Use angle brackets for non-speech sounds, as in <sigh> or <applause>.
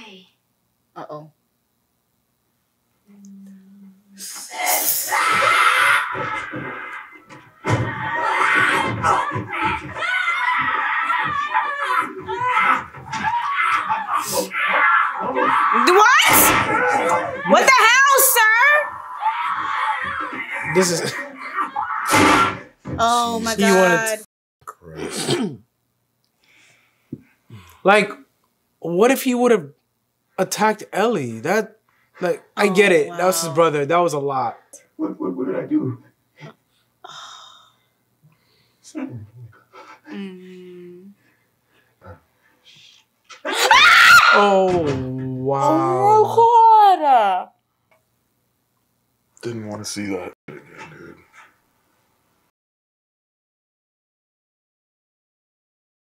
okay. Uh oh. What? What the hell, sir? This is. Oh my He wanted god. <clears throat> Like, what if he would have attacked Ellie? That, like, I get it. That was his brother. That was a lot. What, what, what did I do? Mm. Oh <laughs> wow. Oh my god. Didn't want to see that.